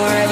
follow. You'll